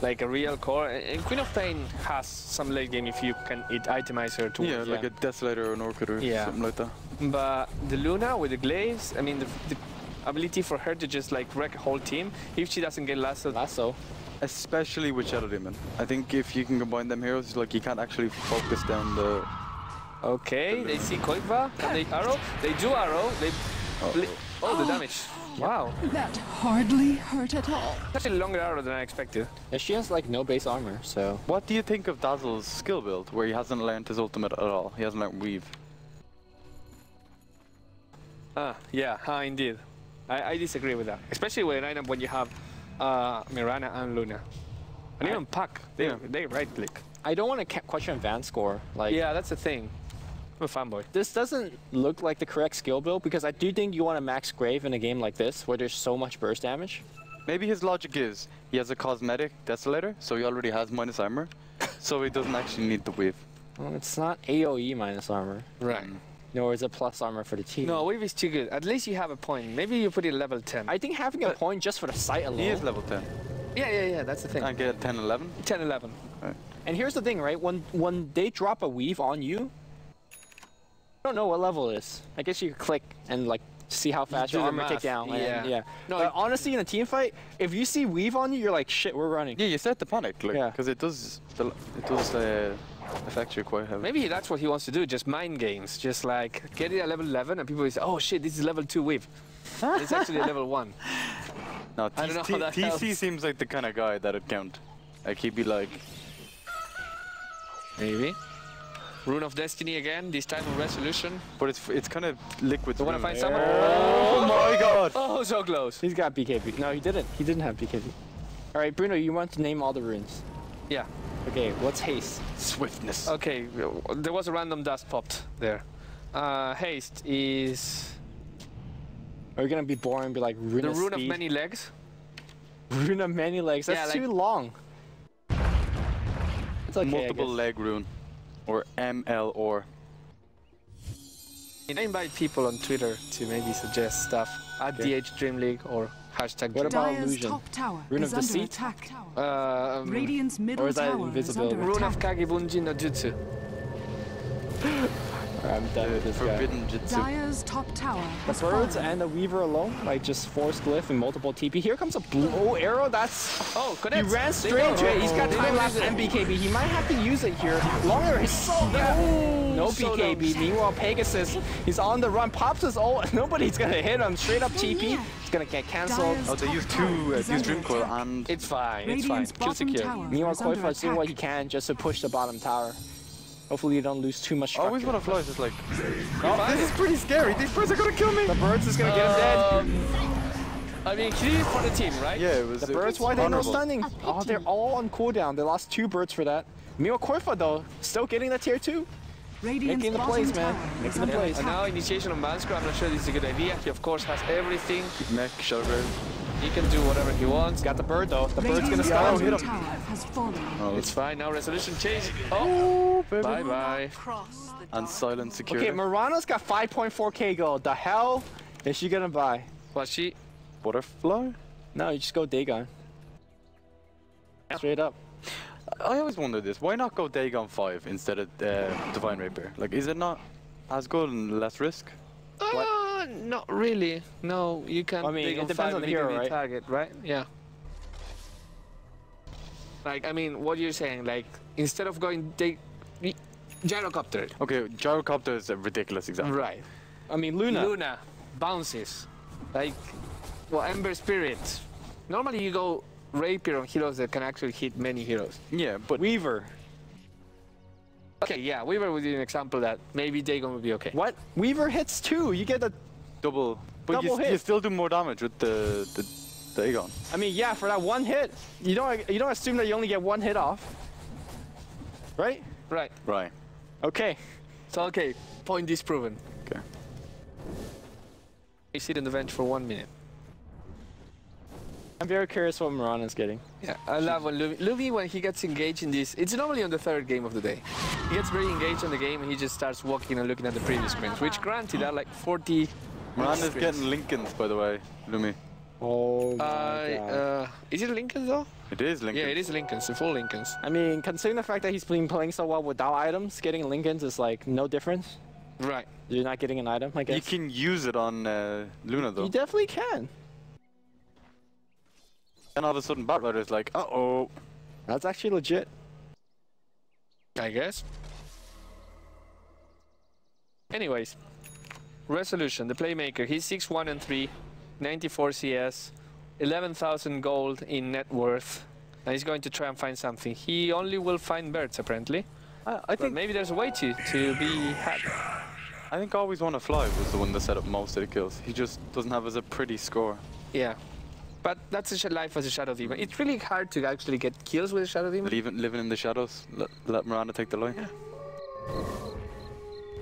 S2: Like a real core? And and Queen of Pain has some late game if you can it itemize her to
S1: Yeah, like
S4: Yeah.
S1: a Desolator or an Orchid or
S2: Yeah.
S1: something like that.
S2: But the Luna with the glaives, I mean, the, the ability for her to just like wreck a whole team if she doesn't get lasso.
S4: Lasso.
S1: Especially with Shadow Demon. I think if you can combine them heroes, like you can't actually focus down the.
S2: Okay, they see Koiva and they arrow. They do arrow. They. bli- Oh, the damage. Wow.
S3: That hardly hurt at all.
S2: Actually, a longer arrow than I expected.
S4: And she has like no base armor, so.
S1: What do you think of Dazzle's skill build, where he hasn't learned his ultimate at all? He hasn't learned Weave.
S2: Ah, yeah, ah, indeed. I, I disagree with that. Especially with when, when you have uh, Mirana and Luna. And even Puck, they,
S1: Yeah.
S2: they right click.
S4: I don't want to question Van's score. Like,
S2: Yeah, that's the thing. I'm a fanboy.
S4: this doesn't look like the correct skill build because I do think you want to max Grave in a game like this where there's so much burst damage.
S1: Maybe his logic is he has a cosmetic desolator, so he already has minus armor, so he doesn't actually need the wave.
S4: Well, it's not AoE minus armor,
S2: Right. Mm.
S4: nor is it plus armor for the team.
S2: No, Wave is too good. At least you have a point. Maybe you put it level 10.
S4: I think having a point just for the sight alone.
S1: He is level 10.
S2: yeah, yeah, yeah, that's the thing.
S1: I get 10, 11.
S2: 10, 11.
S4: And here's the thing, right? When when they drop a weave on you, you don't know what level it is. I guess you could click and like see how fast
S2: you
S4: your
S2: the
S4: armor
S2: math,
S4: take down. and-
S2: yeah.
S4: yeah.
S2: No,
S4: but
S2: it-
S4: honestly, in a team fight, if you see weave on you, you're like, shit, we're running.
S1: Yeah, you set the panic, like,
S4: Yeah.
S1: because it does, it does uh, affect you quite heavily.
S2: Maybe that's what he wants to do, just mind games. Just like get it at level 11 and people say, oh shit, this is level 2 weave. it's actually a level 1.
S1: No,
S2: I don't know
S1: T-
S2: how that
S1: TC
S2: helps.
S1: seems like the kind of guy that'd count. Like he'd be like,
S2: Maybe. Rune of Destiny again, this time of resolution.
S1: but it's it's kind of liquid.
S2: You wanna find someone?
S1: Oh my god!
S2: Oh, so close.
S4: He's got BKB. No, he didn't. He didn't have BKB. All right, Bruno, you want to name all the runes.
S2: Yeah.
S4: Okay, what's haste?
S1: Swiftness.
S2: Okay, there was a random dust popped there. Uh, haste is
S4: Are we gonna be boring and be like rune
S2: the
S4: of
S2: rune of
S4: speed?
S2: many legs.
S4: Rune of many legs. That's
S2: Yeah, like-
S4: too long. It's okay.
S1: Multiple leg rune, or ML or.
S2: I invite people on Twitter to maybe suggest stuff at DH DreamLeague or hashtag.
S4: What about
S3: Dire's
S4: illusion?
S3: top tower
S4: Rune
S3: is
S4: of
S3: under
S4: deceit?
S3: attack.
S2: Uh, um,
S3: Radiant's middle
S4: Or is that
S3: tower is
S4: invisibility?
S3: under
S2: Rune of
S3: attack.
S2: Kage Bunshin no Jutsu.
S4: I'm done with
S1: The
S4: this guy.
S1: forbidden jutsu.
S3: Dire's top tower
S4: The birds
S3: fallen.
S4: and the weaver alone, like just force glyph and multiple TP. Here comes a blue arrow. That's
S2: Oh,
S4: good.
S2: he
S4: ran straight to it. He's got time lapse and BKB. He might have to use it here. Longer. He's so no, no
S2: so
S4: BKB.
S2: low.
S4: Meanwhile, Pegasus, he's on the run. Pops his ult. Nobody's gonna hit him. Straight up TP. It's gonna get cancelled.
S1: Oh, they
S3: top
S1: used two. Uh,
S3: is
S1: used Dream Coil and.
S2: It's fine. It's fine. Kill secure.
S3: tower
S4: Meanwhile,
S3: is
S4: qojqva's doing what he can just to push the bottom tower. Hopefully, you don't lose too much
S1: I always
S4: structure.
S1: want to fly. Just like. Oh, this is pretty scary. These birds are gonna kill me.
S4: The birds is gonna get him dead.
S2: I mean, he for the team, right?
S1: Yeah, it was.
S4: The
S1: it
S4: birds,
S1: was
S4: why they no
S1: honorable.
S4: stunning? Oh, they're all on cooldown. They lost two birds for that. Meanwhile, qojqva though, still getting the tier two.
S3: Radiant's
S4: Making the
S3: bottom
S4: plays, man. Making the
S3: under
S4: plays.
S2: And now initiation on Vanskor, I'm not sure this is a good idea. He of course has everything.
S1: Mek, Shelgrave.
S2: He can do whatever he wants.
S4: Got the bird though. The bird's gonna
S3: Radiant's
S4: stun
S1: hit him.
S3: tower has fallen.
S1: Oh,
S2: It's fine. Now resolution change. Oh,
S1: baby.
S2: bye bye.
S1: And silent security.
S4: Okay, Mirana's got 5.4k gold. The hell is she gonna buy?
S2: What she?
S1: Butterfly.
S4: No, you just go Dagon. Straight up.
S1: I always wonder this. Why not go Dagon 5 instead of uh, Divine Rapier? Like, is it not as good and less risk?
S2: Uh, not really. No, you can.
S4: I mean,
S2: dig
S4: it
S2: on
S4: depends on the hero, right?
S2: Target, right? Yeah. Like, I mean, what you're saying, like, instead of going dig, gyrocopter.
S1: Okay, Gyrocopter is a ridiculous example.
S2: Right.
S4: I mean, Luna.
S2: Luna bounces. Like, well, Ember Spirit. Normally you go rapier on heroes that can actually hit many heroes.
S1: Yeah, but
S4: Weaver.
S2: Okay, yeah, Weaver would be an example that maybe Dagon would be okay.
S4: What? Weaver hits two. You get a.
S1: double. But you,
S4: Double
S1: s- you
S4: hit.
S1: still do more damage with the the Dagon.
S4: I mean, yeah, for that one hit, you don't you don't assume that you only get one hit off, right?
S2: Right.
S1: Right.
S4: Okay.
S2: So, okay, point disproven.
S1: Okay.
S2: You sit on the bench for one minute.
S4: I'm very curious what Mirana's getting.
S2: Yeah, I love when Luvi, Luvi, when he gets engaged in this, it's normally on the third game of the day. He gets very engaged in the game and he just starts walking and looking at the previous screens, which granted are like 40
S1: Mirana's
S2: screens.
S1: getting Linkens, by the way, Lumi.
S4: Oh my
S2: Uh,
S4: god.
S2: uh, is it Linken though?
S1: It is Linken.
S2: Yeah, it is Linkens, the full Linkens.
S4: I mean, considering the fact that he's been playing so well without items, getting Linkens is like no difference.
S2: Right.
S4: You're not getting an item, I guess.
S1: You can use it on uh, Luna though.
S4: You definitely can.
S1: And all of a sudden, Batrider's like, uh oh.
S4: That's actually legit.
S2: I guess. Anyways, resolution. The playmaker. He's 6 1 and 3, 94 CS, 11,000 gold in net worth. And he's going to try and find something. He only will find birds apparently.
S1: I, I think
S2: maybe there's a way to to be had.
S1: I think always want to fly was the one that set up most of the kills. He just doesn't have as a pretty score.
S2: Yeah. But that's a life as a Shadow Demon. It's really hard to actually get kills with a Shadow Demon.
S1: Living, living in the shadows. Let, let Mirana take the line.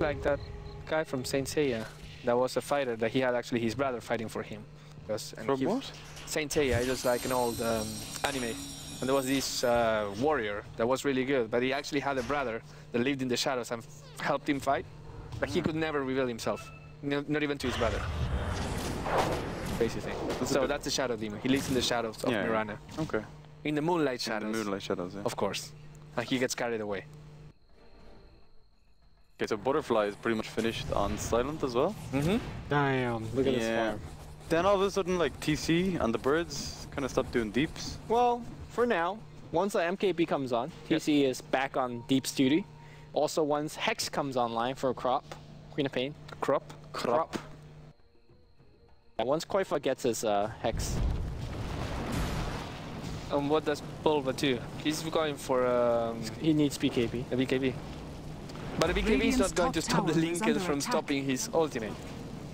S2: Like that guy from Saint Seiya. That was a fighter that he had actually his brother fighting for him. Because, and
S1: From
S2: he-
S1: what?
S2: Saint Seiya, it was like an old um, anime. And there was this uh, warrior that was really good, but he actually had a brother that lived in the shadows and helped him fight. But he could never reveal himself, no, not even to his brother. Crazy thing.
S1: That's a
S2: so
S1: bit-
S2: that's the Shadow Demon. He lives in the shadows of
S1: Yeah, yeah. Okay.
S2: In the moonlight
S1: In
S2: shadows,
S1: the moonlight shadows, yeah.
S2: of course. And he gets carried away.
S1: Okay, so Butterfly is pretty much finished on Silent as well.
S2: Mm-hmm.
S4: Damn, look at this
S1: Yeah.
S4: farm.
S1: Then all of a sudden, like, TC and the birds kind of stopped doing deeps.
S4: Well, for now, once the MKB comes on, TC is back on Deep's duty. Also, once Hex comes online for a Crop, Queen of Pain.
S2: Crop.
S4: Crop. And once qojqva gets his uh, Hex,
S2: And what does Bulba do? He's going for um,
S4: he needs BKB.
S2: a BKB. But a BKB is not going to stop the
S3: Linken
S2: from
S3: attack.
S2: stopping his ultimate.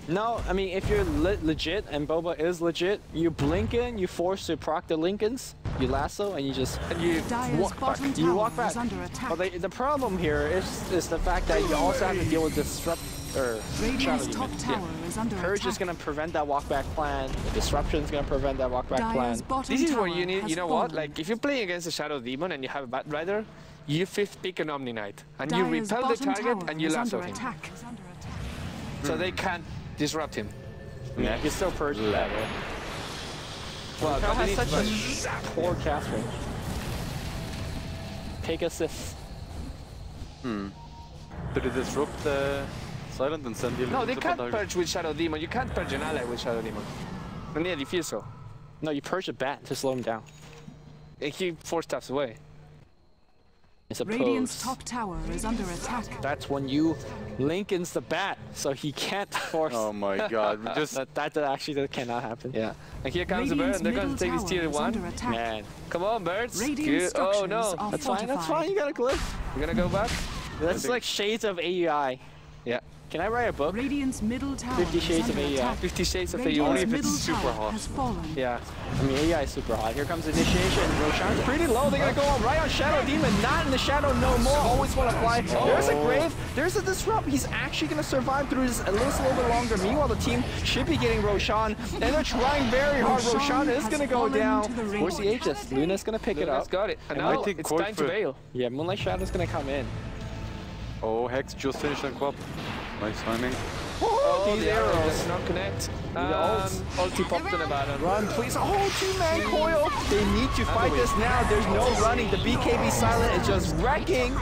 S4: No, I mean, if you're le legit and Bulba is legit, you blink in, you force to proc the Linkens, you lasso, and you just
S2: And you
S3: Dire's
S2: walk back.
S3: bottom
S4: You walk back.
S3: is under attack.
S4: Well, the, the problem here is is the fact that you also have to deal with disrupt or
S3: Radiant's top
S4: demon.
S3: tower is under
S4: Purge
S3: attack.
S4: is gonna prevent that walkback plan. The disruption is gonna prevent that walkback plan.
S3: Dire's bottom
S2: This is where you need, you know what? Like, if you're playing against a Shadow Demon and you have a Bat Rider, you fifth pick an Omniknight. And you repel the target and you
S3: is
S2: lasso him.
S3: attack. Is under.
S2: So they can't disrupt him.
S4: Yeah, he's still purged that way.
S2: Well,
S4: Cal
S2: but
S4: has such a poor cast range. Take assist.
S1: Hmm. Did it disrupt the Silent and send
S2: No, they can't
S1: on target?
S2: purge with Shadow Demon. You can't purge an ally with Shadow Demon. And yeah, Diffusal.
S4: No, you purge a bat to slow him down.
S2: And he four steps away.
S4: I suppose.
S3: Radiant's top tower is under attack.
S4: That's when you Linken's the bat, so he can't force.
S1: Oh my god, just
S4: that, that that actually that cannot happen.
S2: Yeah. And here comes the bird, and they're going to take this tier one.
S4: Man,
S2: Come on, birds.
S3: Radiant
S2: Oh no.
S3: are
S4: that's fine. That's fine. You got a glyph.
S2: We're gonna go back.
S4: That's like shades of AUI.
S2: Yeah.
S4: Can I write a book?
S3: Radiant's middle tower
S4: Fifty Shades of AI.
S3: Attack.
S2: Fifty Shades of
S3: AI.
S1: Only
S2: AUI.
S1: if it's super hot.
S2: Yeah.
S4: I mean, AI is super hot. Here comes initiation. Roshan's pretty low. They're gonna go on right on Shadow Demon. Not in the shadow no more. Always want to fly. There's a oh. grave. There's a disrupt. He's actually gonna survive through this at least a little bit longer. Meanwhile, the team should be getting Roshan, and they're trying very hard.
S3: Roshan
S4: Roshan is gonna go down.
S3: to the
S4: Where's the
S3: ring.
S4: Aegis? Luna's gonna pick it
S2: Luna's
S4: up.
S2: got it. And
S1: And I
S2: now
S1: think
S2: it's time to
S1: Corfu-
S2: bail.
S4: Yeah, Moonlight Shadow's gonna come in.
S1: Oh, Hex just finished on Quap. Nice timing.
S2: Oh,
S4: these
S2: the arrow
S4: arrows.
S2: not connect. Um,
S4: ults.
S2: ulti popped on the bottom.
S4: Run, please. Oh, two-man coil. They need to fight this now. There's no running. The BKB silent is just wrecking.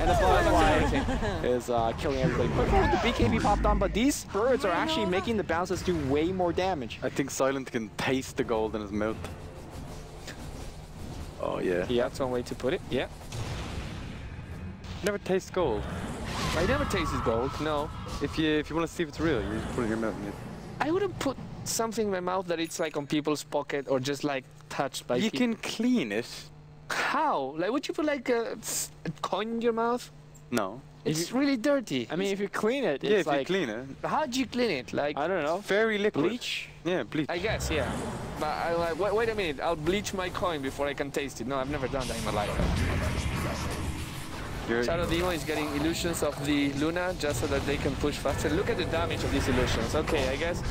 S4: And the butterfly is uh, killing everybody. Quick the BKB popped on, but these birds are actually making the bounces do way more damage.
S1: I think Silent can taste the gold in his mouth. Oh yeah.
S2: Yeah, that's one way to put it. Yeah.
S1: Never taste gold.
S2: I never tasted gold. No.
S1: If you if you want to see if it's real, you just put it in your mouth. You,
S2: I wouldn't put something in my mouth that it's like on people's pocket or just like touched by
S1: you
S2: people.
S1: can clean it.
S2: How? Like, would you put like a coin in your mouth?
S1: No.
S2: It's really dirty.
S4: I mean, if you clean it,
S1: yeah,
S4: it's
S1: if you clean it.
S2: how do you clean it? Like,
S4: I don't know,
S1: Very liquid.
S4: bleach?
S1: Yeah, bleach.
S2: I guess, yeah. But I like, wait, wait a minute, I'll bleach my coin before I can taste it. No, I've never done that in my life.
S1: You're-
S2: Shadow Demon is getting illusions of the Luna just so that they can push faster. Look at the damage of these illusions. Okay, I guess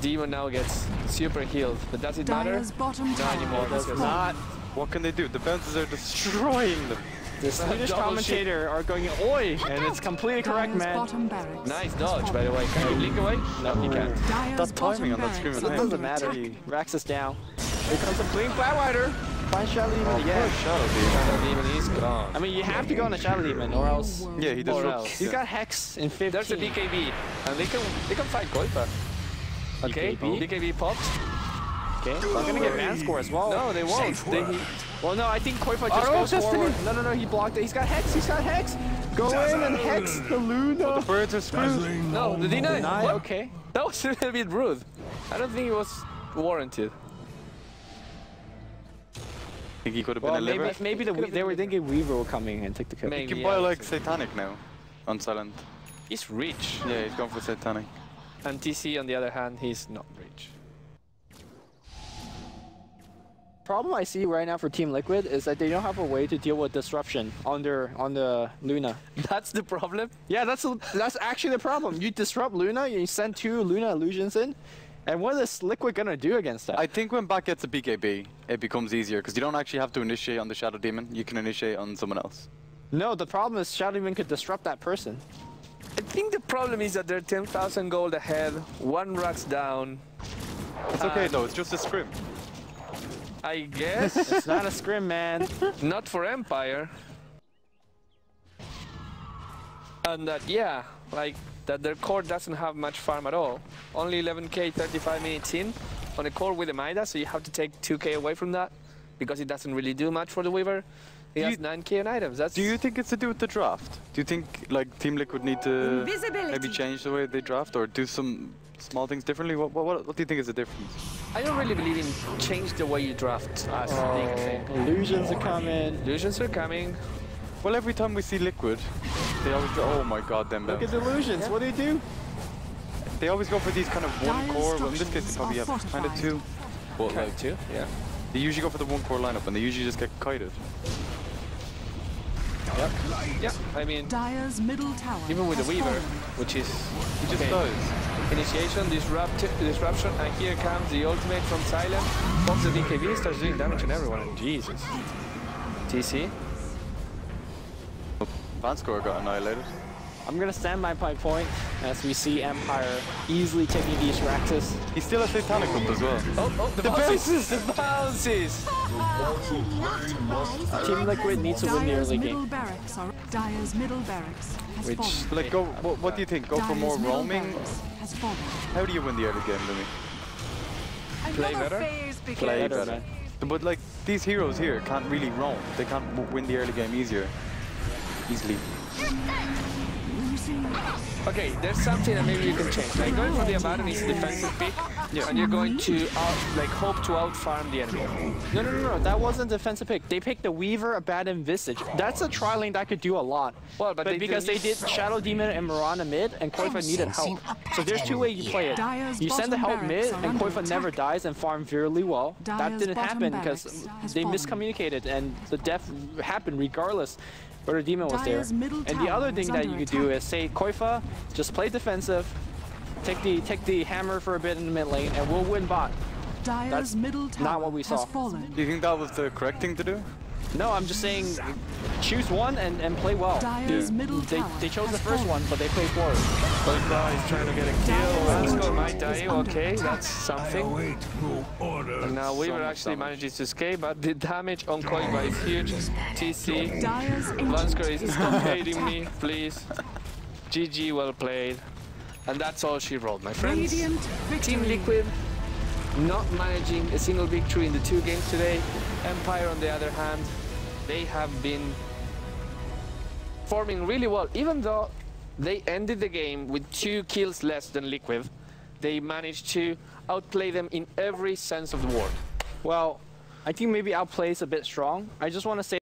S2: Demon now gets super healed. But does it matter?
S3: Dire's bottom
S2: Not
S3: tower
S2: anymore,
S3: has
S2: does.
S4: Not.
S1: What can they do? The bounces are destroying them.
S4: The Swedish
S2: Double
S4: commentator are going, oi, and it's completely correct, man.
S3: bottom barracks
S2: Nice dodge, by the way. Can you blink away? No, he can't.
S3: Dire's
S1: That timing
S3: bottom
S1: on that
S3: barracks
S1: scream
S3: is
S1: is
S4: It doesn't matter.
S3: attack.
S4: Rax is down. Here comes a blink Bat Rider. Find Shadow Demon
S1: Oh,
S4: again.
S1: poor Shadow Demon.
S2: Shadow Demon is gone.
S4: I mean, you have to go on a Shadow Demon, or else.
S1: Yeah, he does.
S2: Or
S1: disrupts.
S2: else.
S4: He's got Hex in 15.
S2: There's a BKB, and they can they can fight qojqva. Okay,
S4: BKB?
S2: BKB popped.
S4: Okay, they're gonna get man score as well.
S2: No, they won't. They, he,
S4: Well, no, I think qojqva just
S1: Oh,
S4: goes
S1: Destiny.
S4: forward. No, no, no, he blocked it. He's got Hex. He's got Hex. Go in and Hex the Luna.
S1: The birds are screwed.
S2: no, the deny.
S4: Deny,
S2: What?
S4: okay.
S2: That was a little bit rude. I don't think it was warranted.
S1: I think he could have
S4: Well,
S1: been a
S4: maybe,
S1: liver.
S4: maybe the,
S2: Could've
S4: they were thinking Weaver will come in and take the kill.
S2: Maybe.
S1: You can
S2: yeah,
S1: buy
S2: that's
S1: like. Satanic now on Silent.
S2: He's rich.
S1: Yeah, he's going for Satanic.
S2: And TC, on the other hand, he's not rich.
S4: Problem I see right now for Team Liquid is that they don't have a way to deal with disruption on their on the Luna.
S2: That's the problem.
S4: Yeah, that's that's actually the problem. You disrupt Luna, you send two Luna illusions in, and what is Liquid gonna do against that?
S1: I think when Bat gets a BKB, it becomes easier because you don't actually have to initiate on the Shadow Demon. You can initiate on someone else.
S4: no, the problem is Shadow Demon could disrupt that person.
S2: I think the problem is that they're 10,000 gold ahead, one rocks down.
S1: It's okay
S2: Uh,
S1: though. It's just a scrim.
S2: I guess
S4: It's not a scrim, man.
S2: not for Empire. And that, yeah, like that their core doesn't have much farm at all. Only 11k 35 minutes in on a core with a Midas, so you have to take 2k away from that because it doesn't really do much for the Weaver. He
S1: Do
S2: has
S1: you-
S2: 9k on items. That's
S1: Do you think it's to do with the draft? Do you think like Team Liquid would need to maybe change the way they draft or do some small things differently? What what, what do you think is the difference?
S2: I don't really believe in change the way you draft as a big thing.
S4: Oh, illusions are coming.
S2: Illusions are coming.
S1: Well, every time we see Liquid, they always go, oh my god, them
S4: Look at the illusions. What do they do?
S1: They always go for these kind of one
S3: Dire
S1: core. Well, in this case, they probably have kind of two. But like,
S2: Like two, yeah.
S1: they usually go for the one core lineup, and they usually just get kited.
S2: Yeah, I mean,
S3: Dire's middle tower.
S2: even with the Weaver,
S3: fallen.
S2: which is
S1: He just
S2: okay.
S1: does.
S2: Initiation, disrupt, disruption, and here comes the ultimate from Silent. Pops the BKB, starts doing damage on everyone. Jesus. TC.
S1: Vanskor got annihilated.
S4: I'm gonna stand by my point as we see Empire easily taking these Raxus.
S1: He still has Satanic up as well.
S2: Oh, oh, the, bounces! The bounces!
S4: Team Liquid needs to win the
S3: Dire's
S4: early
S3: middle
S4: game.
S3: barracks are Dire's middle barracks has
S2: Which-
S3: fallen.
S1: Like, go. What, what do you think? Go for more roaming?
S3: barracks has fallen.
S1: How do you win the early game, Lumi?
S2: Play better?
S1: Play
S4: Better,
S1: better. But like these heroes here can't really roam. They can't w- win the early game easier. Easily.
S3: Losing.
S2: Okay, there's something that maybe you can change. Like going for the Abaddon is a defensive pick, and you're mm-hmm. going to out, like hope to out farm the enemy.
S4: No, no, no, no. That wasn't defensive pick. They picked the Weaver, Abaddon, Visage. That's a trilane that could do a lot.
S2: Well, but
S4: but
S2: they
S4: because they
S2: didn't-
S4: did Shadow Demon and Mirana mid, and qojqva needed help. So there's two ways you play it. You send the help mid, and
S3: under
S4: qojqva never dies and farm really well. that didn't happen because they miscommunicated, and the death happened regardless. But the demon was there. And the other thing that you
S3: under
S4: could do is say, qojqva, just play defensive, take the take the hammer for a bit in the mid lane, and we'll win bot.
S3: Dire's
S4: That's
S3: middle tower
S4: not what we saw.
S1: Do you think that was the correct thing to do?
S4: No, I'm just saying, choose one and, and play well.
S3: Dire's middle
S4: They,
S3: tower
S4: they chose the first
S3: fallen.
S4: one, but they played forward.
S2: But now he's trying to get a kill.
S3: Dire's
S2: Vasco might
S3: is
S2: die.
S3: under
S2: Okay, that's something. And now Weaver
S1: much
S2: actually
S1: damage.
S2: manages to escape, but the damage on qojqva is huge. TC. Dire's
S3: Vanskor
S2: is stop hating me, please. GG, well played. And that's all she rolled, my friends. Team. Liquid not managing a single victory in the two games today. Empire, on the other hand, they have been forming really well. Even though they ended the game with two kills less than Liquid, they managed to outplay them in every sense of the word.
S4: Well, I think maybe outplay is a bit strong. I just want to say